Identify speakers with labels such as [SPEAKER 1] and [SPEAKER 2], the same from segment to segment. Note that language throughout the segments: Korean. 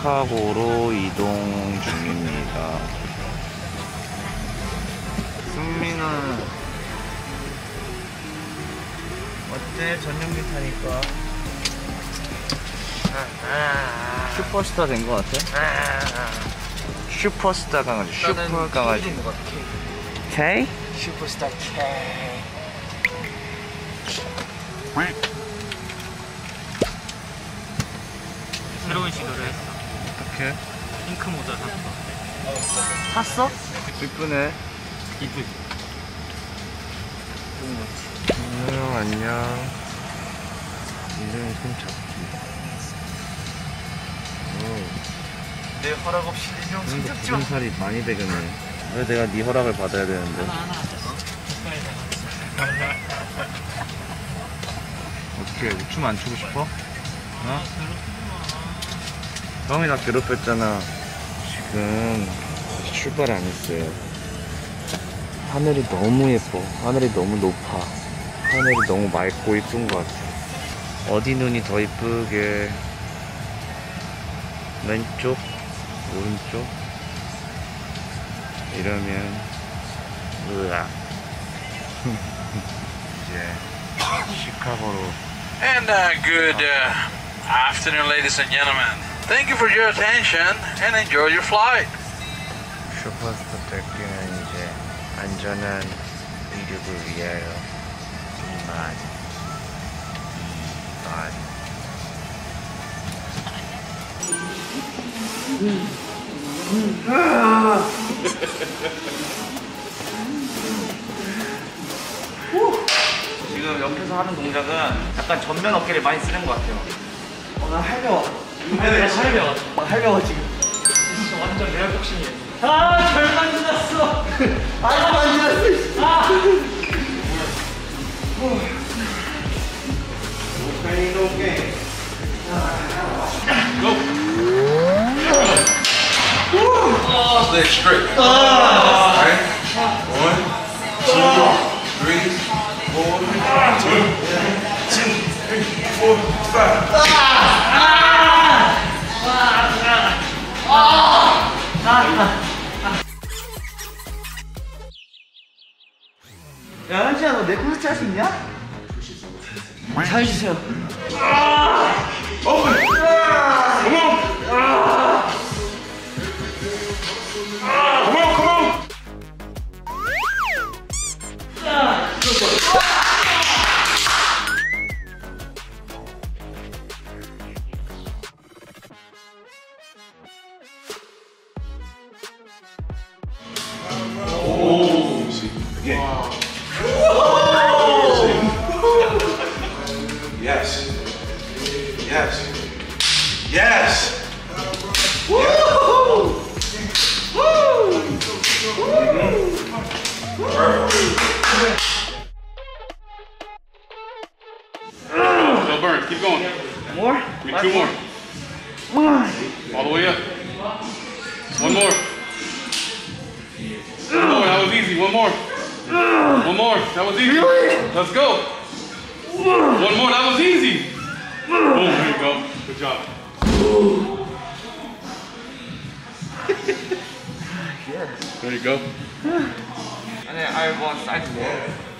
[SPEAKER 1] 시카고로 이동 중입니다. 승민아 어때 전용기 타니까? 슈퍼스타 된 것 같아? 슈퍼스타 강아지, 슈퍼 강아지. K?
[SPEAKER 2] 슈퍼스타 K.
[SPEAKER 3] 새로운 시도를 했어.
[SPEAKER 1] 어떻게?
[SPEAKER 3] 핑크 모자 샀어.
[SPEAKER 1] 샀어? 이쁘네.
[SPEAKER 3] 이쁘지?
[SPEAKER 1] 안녕, 안녕. 이름이 손잡기.
[SPEAKER 2] 내 허락 없이 인형
[SPEAKER 1] 오, 근데
[SPEAKER 2] 손잡지 마.
[SPEAKER 1] 살이 많이 되겠네. 왜 내가 네 허락을 받아야 되는데?
[SPEAKER 3] 하나 하나. 젓갈
[SPEAKER 1] 어떻게 춤안 추고 싶어? 어? 형이 나 괴롭혔잖아. 지금 아직 출발 안 했어요. 하늘이 너무 예뻐. 하늘이 너무 높아. 하늘이 너무 맑고 이쁜 것 같아. 어디 눈이 더 이쁘게? 왼쪽? 오른쪽? 이러면 으악. 이제 시카고로
[SPEAKER 4] And uh, good uh, afternoon, ladies and gentlemen. Thank you for your attention and enjoy your flight.
[SPEAKER 1] 슈퍼스타 뜯기는 이제 안전한 이륙을 위하여 이만 이만
[SPEAKER 2] 지금 옆에서 하는 동작은 약간 전면 어깨를 많이 쓰는 것 같아요. 어, 나 할배워. 할배워. 나 할배워 지금.
[SPEAKER 3] 완전 레알 복싱이야. 아 절반 지났어.
[SPEAKER 2] 잘해주세요.
[SPEAKER 4] Yes.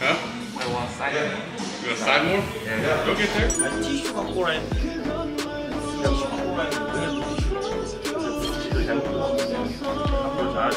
[SPEAKER 5] Huh?
[SPEAKER 2] I want side more.
[SPEAKER 5] You got side more? Yeah. Go get there.
[SPEAKER 3] 티슈 갖고 오라 했는데. 티슈 갖고 오라 했는데 티슈. 잘못 앞으로 잘하자.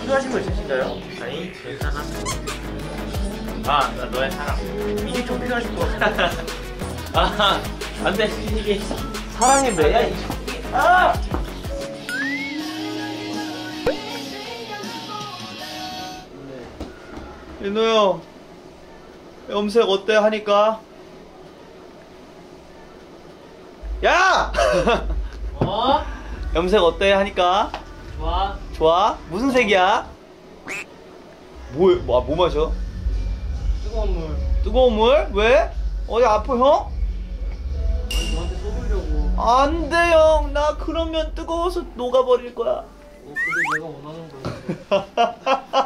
[SPEAKER 2] 필요하신 거 있으신가요?
[SPEAKER 3] 아니 괜찮아. 아, 나 너의 사랑.
[SPEAKER 2] 이게 좀 필요하실 것 같아요.
[SPEAKER 3] 아, 안 돼 이게.
[SPEAKER 2] 사랑의 매야 이 아! 윤호 형 염색 어때 하니까? 야!
[SPEAKER 3] 어?
[SPEAKER 2] 염색 어때 하니까?
[SPEAKER 3] 좋아.
[SPEAKER 2] 좋아? 무슨 색이야? 뭐, 뭐, 뭐 마셔?
[SPEAKER 3] 뜨거운 물.
[SPEAKER 2] 뜨거운 물? 왜? 어디 아파 형?
[SPEAKER 3] 아니 너한테 쏘으려고.
[SPEAKER 2] 안 돼, 형. 나 그러면 뜨거워서 녹아버릴 거야.
[SPEAKER 3] 어, 근데 내가 원하는 거야.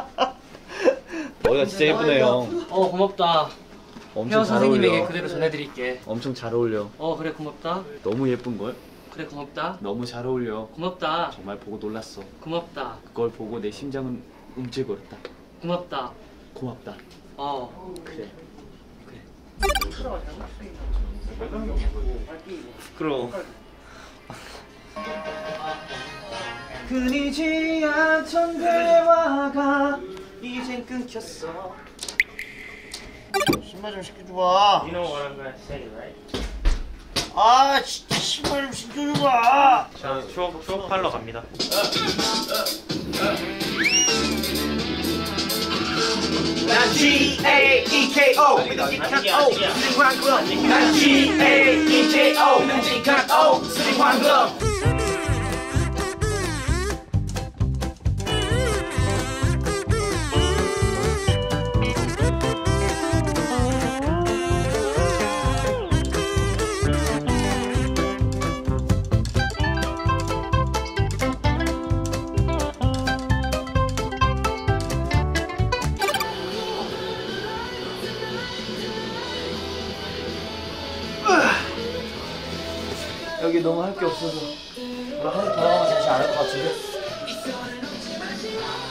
[SPEAKER 2] 머리가 진짜 예쁘네, 형.
[SPEAKER 3] 어 고맙다.
[SPEAKER 6] 엄청
[SPEAKER 7] 혜원
[SPEAKER 6] 잘
[SPEAKER 7] 선생님에게
[SPEAKER 6] 어울려.
[SPEAKER 7] 그대로 전해드릴게.
[SPEAKER 6] 엄청 잘 어울려.
[SPEAKER 7] 어 그래 고맙다.
[SPEAKER 6] 너무 예쁜 걸.
[SPEAKER 7] 그래 고맙다.
[SPEAKER 6] 너무 잘 어울려.
[SPEAKER 7] 고맙다.
[SPEAKER 6] 정말 보고 놀랐어.
[SPEAKER 7] 고맙다.
[SPEAKER 6] 그걸 보고 내 심장은 움찔거렸다.
[SPEAKER 7] 고맙다.
[SPEAKER 6] 고맙다.
[SPEAKER 7] 어.
[SPEAKER 6] 그래.
[SPEAKER 3] 부끄러워. 끊이지 않던 대화가 이젠 끊겼어.
[SPEAKER 8] 신발 좀 신겨줘봐.
[SPEAKER 3] You know what I'm gonna say, right?
[SPEAKER 8] 아 진짜 신발 좀 신겨줘봐.
[SPEAKER 3] 자, 추억 추억 팔러 갑니다. 난 G A E K O 스링 황금 난 G A E K O 묵직한 O 스링 황금
[SPEAKER 6] 너무 할 게 없어서.
[SPEAKER 7] 나 하루 돌아가면 다시 안할 것 같은데?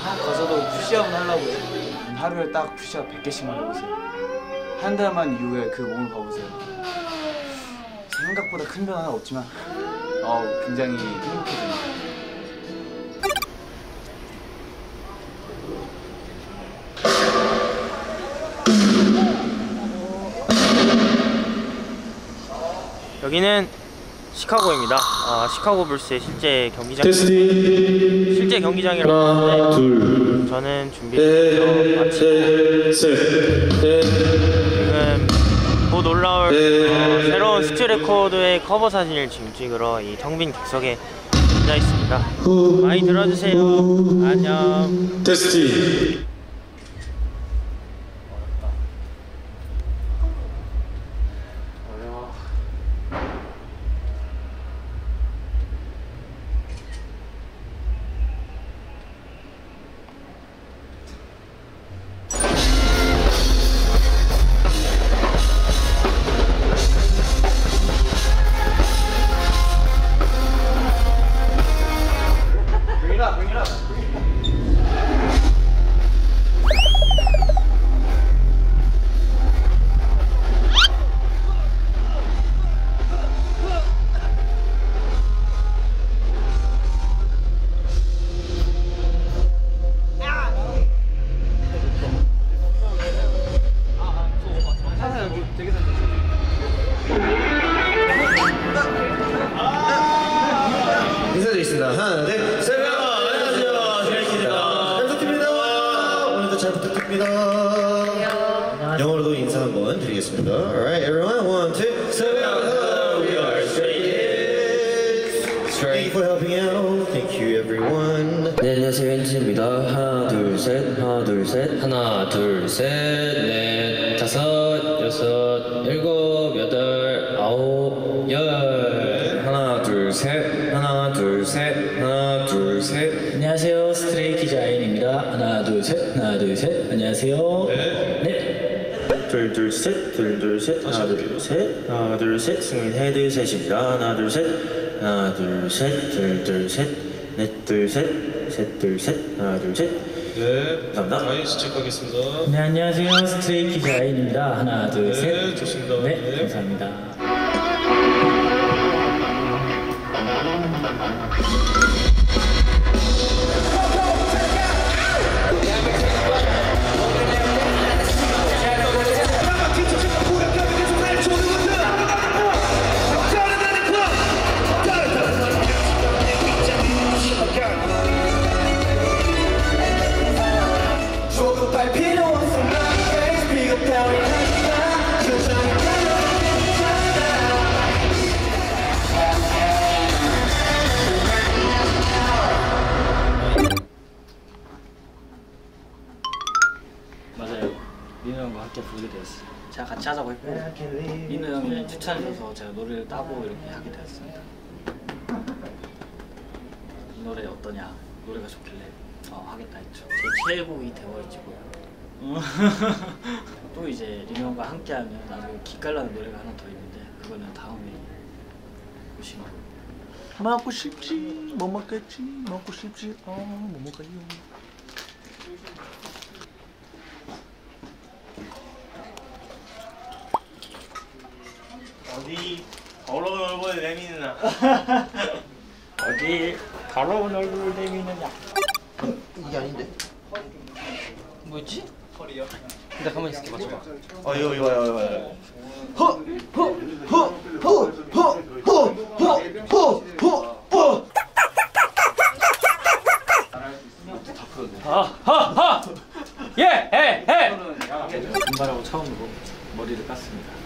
[SPEAKER 6] 아, 가서도 푸시업은 하려고요. 하루에 딱 푸시업 100개씩만 해보세요. 한 달만 이후에 그 몸을 봐보세요. 생각보다 큰 변화는 없지만, 어, 굉장히 행복해져요.
[SPEAKER 3] 여기는 시카고입니다. 아, 시카고 불스의 실제 경기장 실제 경기장이라고 하는데 저는 준비를 마치고 지금 곧 올라올 어, 새로운 스키즈 레코드의 커버 사진을 지금 찍으러 이 텅빈 객석에 앉아 있습니다. 많이 들어주세요. 안녕.
[SPEAKER 9] 테스티
[SPEAKER 8] 잘 부탁드립니다. 영어로도 인사 한번 드리겠습니다. Alright, everyone. One, two, seven. Hello, we are Stray Kids. Thank you for helping out. Thank you, everyone.
[SPEAKER 10] 네, 안녕하세요. 현진입니다. 하나, 둘, 셋. 하나, 둘, 셋. 하나, 둘, 셋. 안녕하세요. 네.
[SPEAKER 8] 둘, 둘, 셋. 둘, 둘, 셋. 하나, 둘, 셋. 하나, 둘, 셋. 승민 헤드 셋입니다. 하나, 둘, 셋. 하나, 둘, 셋. 둘, 둘, 셋. 넷, 둘, 셋. 셋, 둘, 셋. 하나, 둘, 셋.
[SPEAKER 9] 네
[SPEAKER 8] 감사합니다.
[SPEAKER 9] 아이 시작하겠습니다
[SPEAKER 10] 네, 안녕하세요. 스트레이키즈 아이엔입니다. 하나, 둘, 셋.
[SPEAKER 9] 네 좋습니다
[SPEAKER 10] 네,
[SPEAKER 7] 감사합니다. 최애곡이 되어 있고요. 또 이제 리노 형과 함께하면 나중에 기깔나는 노래가 하나 더 있는데 그거는 다음에 보시면
[SPEAKER 3] 먹고 싶지 못 먹겠지 먹고 싶지 어못 먹어요.
[SPEAKER 11] 어디 더러운 얼굴을 내미느냐?
[SPEAKER 7] 어디 더러운 얼굴을 내미느냐?
[SPEAKER 11] 이게 아닌데
[SPEAKER 7] 뭐였지? 허리요? 근데 가만히 있을게 맞춰봐
[SPEAKER 11] 어 이거 이거 이거 이거
[SPEAKER 7] 예! 해! 해! 금발하고 처음으로 머리를 깠습니다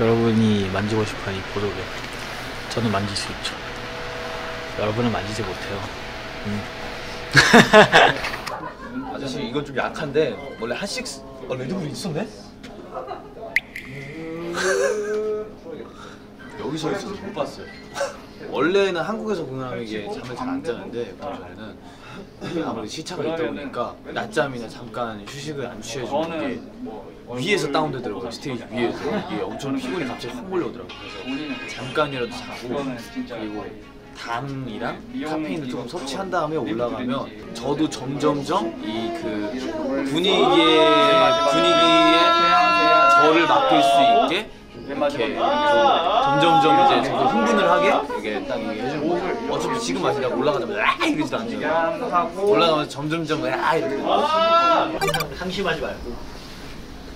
[SPEAKER 7] 여러분이 만지고 싶어하는 이 보조개 저는 만질 수 있죠 여러분은 만지지 못해요.
[SPEAKER 6] 아저씨 이건 좀 약한데 원래 한식 어 레드불이 있었네? 여기서 있어서 못 봤어요. 원래는 한국에서 공연하면 이게 잠을 잘 안 자는데 공연에는 아무래도 시차가 있다 보니까 낮잠이나 잠깐 휴식을 안 취해주는 게 위에서 다운되더라고요 스테이지 위에서. 이게 엄청 피곤이 갑자기 확 몰려오더라고요. 그래서 잠깐이라도 자고 그리고 담이랑 카페인을 조금 섭취한 다음에 올라가면 저도 점점점 이 그 분위기에 분위기에 저를 맡길 수 있게 이렇게 좀 점점점 이제 저도 흥분을 하게 이게 딱 이게 어차피 지금 마시다가 올라가자마자 아 이러지도 않잖아요 올라가면서 점점점 아 이렇게
[SPEAKER 11] 항상 상심하지 말고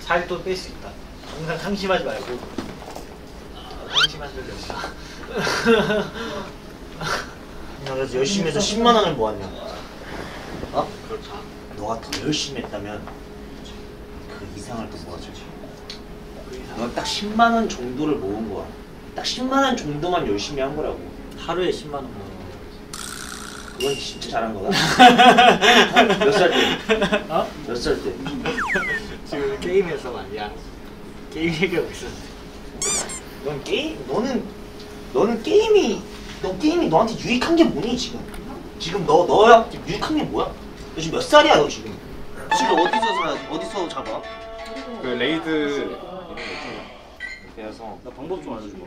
[SPEAKER 11] 살도 뺄 수 있다. 항상 상심하지 말고. 아, 상심하지 말고 나 그래서 열심히 해서 10만 원을 모았냐 어? 너가 더 열심히 했다면 그 이상을 또 모아주지 너가 딱 10만 원 정도를 모은 거야 딱 10만 원 정도만 열심히 한 거라고
[SPEAKER 7] 하루에 10만 원 모으는
[SPEAKER 11] 그건 진짜 잘한 거다 몇 살 때?
[SPEAKER 7] 어?
[SPEAKER 11] 몇 살 때?
[SPEAKER 7] 지금 게임에서 말이야 게임 얘기하고 있었어
[SPEAKER 11] 넌 게임 너는 너는 게임이 너 게임이 너한테 유익한 게 뭐니 지금? 지금 너 너야 유익한 게 뭐야? 너 지금 몇 살이야 너 지금? 지금 어디서 사 어디서 잡아?
[SPEAKER 6] 그 레이드
[SPEAKER 11] 그래서
[SPEAKER 6] 나 방법 좀 알려줘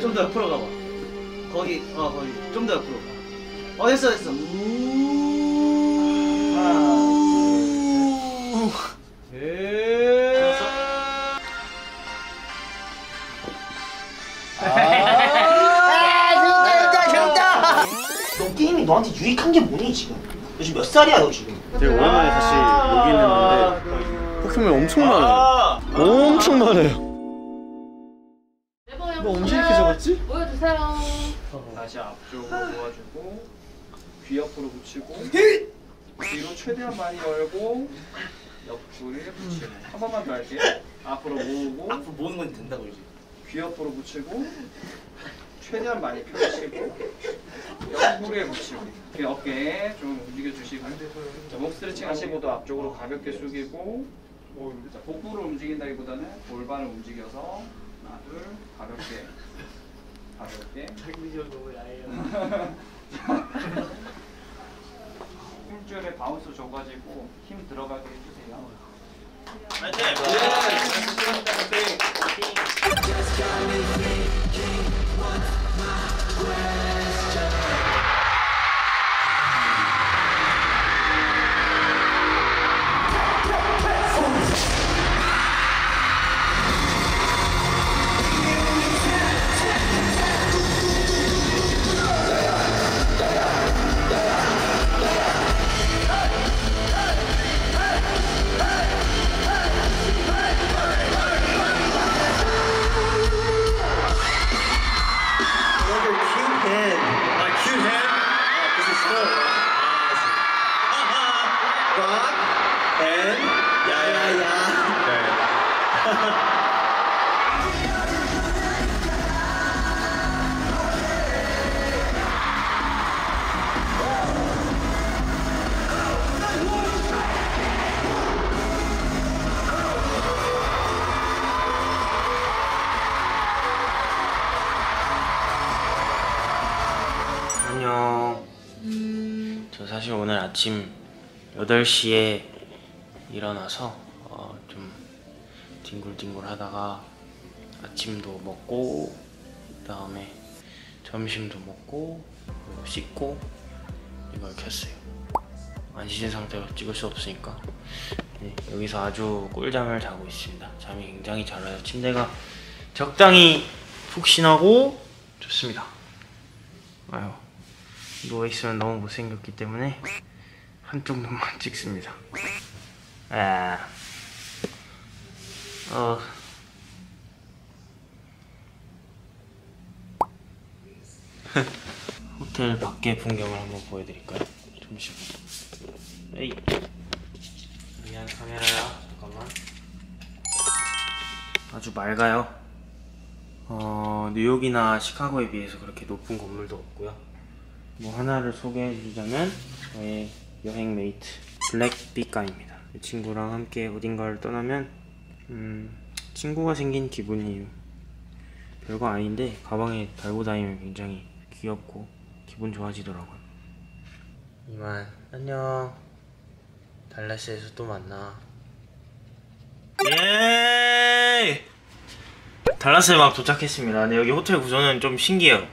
[SPEAKER 11] 좀더 옆으로 가봐. 거기 어 거기 좀 더 옆으로. 어 됐어 됐어. 너 게임 이 너한테 유익한 게 뭐니 지금? 너 지금 몇 살이야 너 지금?
[SPEAKER 3] 되게 오랜만에 다시 로그인했는데 포켓몬이 엄청 많아요 엄청 많아요
[SPEAKER 12] 뭐 엄청 이렇게 적었지? 보여주세요.
[SPEAKER 13] 다시 앞쪽으로 모아주고 귀 옆으로 붙이고 뒤로 최대한 많이 열고 옆구리에 붙이고 한 번만 더 할게요 앞으로 모으고
[SPEAKER 11] 앞으로 모는 건 된다고 이제.
[SPEAKER 13] 귀 옆으로 붙이고 최대한 많이 펴주시고 옆구리에 붙이고 어깨 좀 움직여주시고 자, 목 스트레칭 하시고도 앞쪽으로 가볍게 숙이고 자, 복부를 움직인다기보다는 골반을 움직여서 하나 둘 가볍게 가볍게. 힘줄에 바운스 줘가지고 힘 들어가게 해주세요.
[SPEAKER 11] 여러분 키우
[SPEAKER 3] 아침 8시에 일어나서 어, 좀 뒹굴뒹굴 하다가 아침도 먹고 그 다음에 점심도 먹고 씻고 이걸 켰어요. 안 씻은 상태로 찍을 수 없으니까 네, 여기서 아주 꿀잠을 자고 있습니다. 잠이 굉장히 잘 와요. 침대가 적당히 푹신하고 좋습니다. 아유 누워 있으면 너무 못생겼기 때문에 한쪽 눈만 찍습니다. 아, 어. 호텔 밖의 풍경을 한번 보여드릴까요? 잠시만. 에이. 미안 카메라야. 잠깐만. 아주 맑아요. 어, 뉴욕이나 시카고에 비해서 그렇게 높은 건물도 없고요. 뭐 하나를 소개해 주자면 저의 여행 mate 블랙 삐까입니다. 이 친구랑 함께 어딘가를 떠나면 음, 친구가 생긴 기분이에요. 별거 아닌데 가방에 달고 다니면 굉장히 귀엽고 기분 좋아지더라고요. 이만 안녕. 달라스에서 또 만나. 예! 달라스에 막 도착했습니다. 근데 여기 호텔 구조는 좀 신기해요.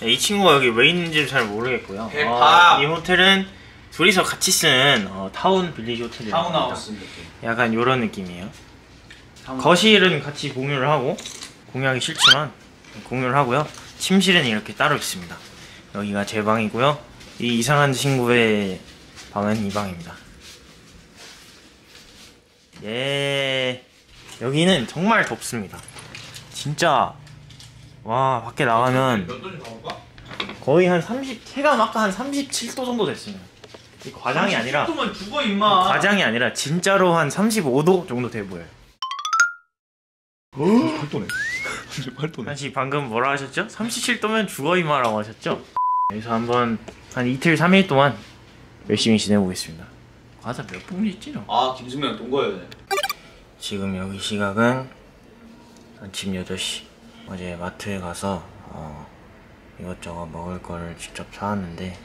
[SPEAKER 3] 네, 이 친구가 여기 왜 있는지 잘 모르겠고요. 어, 이 호텔은 둘이서 같이 쓰는 어, 타운 빌리지 호텔입니다.
[SPEAKER 6] 타운하우스 느낌.
[SPEAKER 3] 약간 이런 느낌이에요. 거실은 같이 공유를 하고 공유하기 싫지만 공유를 하고요. 침실은 이렇게 따로 있습니다. 여기가 제 방이고요. 이 이상한 친구의 방은 이 방입니다. 예. 여기는 정말 덥습니다. 진짜 와 밖에 나가면 거의 한 30, 체감 아까 한 37도 정도 됐습니다. 이 과장이 아니라
[SPEAKER 6] 만 죽어 임마.
[SPEAKER 3] 과장이 아니라 진짜로 한 35도 정도 돼 보여요.
[SPEAKER 5] 팔도네. 38도네.
[SPEAKER 3] 한시 방금 뭐라 하셨죠? 37도면 죽어 이마라고 하셨죠? 여기서 한번 한 이틀 3일 동안 열심히 지내보겠습니다. 과자 몇 봉지 있지? 너?
[SPEAKER 6] 아 김승명 동거였네.
[SPEAKER 3] 지금 여기 시각은 아침 8시 어제 마트에 가서 어, 이것저것 먹을 거를 직접 사왔는데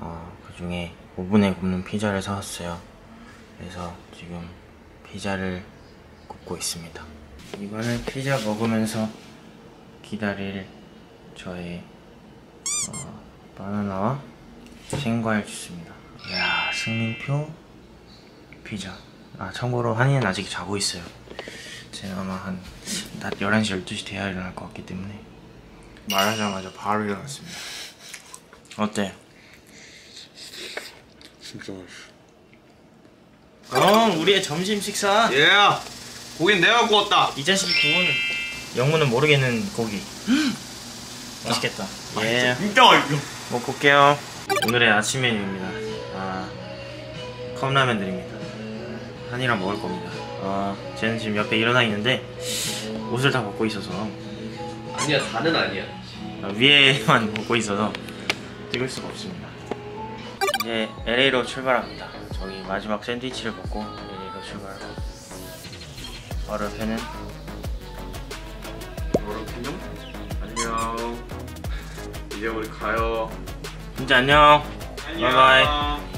[SPEAKER 3] 어, 그 중에 오븐에 굽는 피자를 사왔어요. 그래서 지금 피자를 굽고 있습니다. 이거는 피자 먹으면서 기다릴 저의 어, 바나나와 생과일 주스입니다. 이야 승민표 피자. 아 참고로 한이는 아직 자고 있어요. 제가 아마 한낮 11시 12시 돼야 일어날 것 같기 때문에. 말하자마자 바로 일어났습니다. 어때?
[SPEAKER 5] 진짜 맛있어.
[SPEAKER 3] 그럼 우리의 점심 식사.
[SPEAKER 6] 예. 고긴 내가 구웠다.
[SPEAKER 3] 이 자식이 구운 영문은 모르겠는 고기. 맛있겠다. 예.
[SPEAKER 6] 진짜 맛있어.
[SPEAKER 3] 먹고 올게요. 오늘의 아침 메뉴입니다. 아 컵라면 드립니다. 한이랑 먹을 겁니다. 아 쟤는 지금 옆에 일어나 있는데 옷을 다 벗고 있어서.
[SPEAKER 10] 아니야 다는 아니야.
[SPEAKER 3] 아, 위에만 벗고 있어서 찍을 수가 없습니다 이제 LA로 출발합니다. 저기 마지막 샌드위치를 먹고 LA로 출발하고. 바로 옆에는
[SPEAKER 5] 여러분 안녕. 이제 우리 가요.
[SPEAKER 3] 진짜 안녕. 바이바이